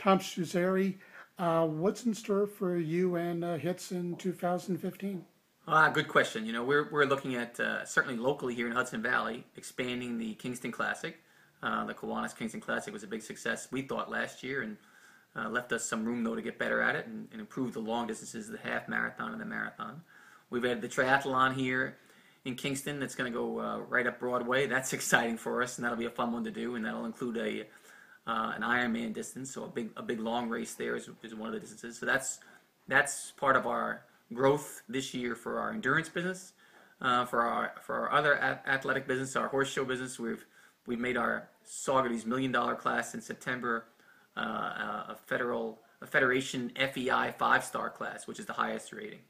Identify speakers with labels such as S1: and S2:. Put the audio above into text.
S1: Tom Struzzieri. Uh, what's in store for you and uh, HITS in 2015?
S2: Ah, good question. You know, we're, we're looking at uh, certainly locally here in Hudson Valley expanding the Kingston Classic. Uh, the Kiwanis Kingston Classic was a big success, we thought, last year, and uh, left us some room though to get better at it and, and improve the long distances, the half marathon and the marathon. We've had the triathlon here in Kingston that's going to go uh, right up Broadway. That's exciting for us, and that'll be a fun one to do, and that'll include a uh, an Ironman distance, so a big a big long race there is, is one of the distances. So that's that's part of our growth this year for our endurance business. Uh, for our for our other a- athletic business, our horse show business, we've we've made our Saugerties million dollar class in September uh, a federal a federation FEI five star class, which is the highest rating.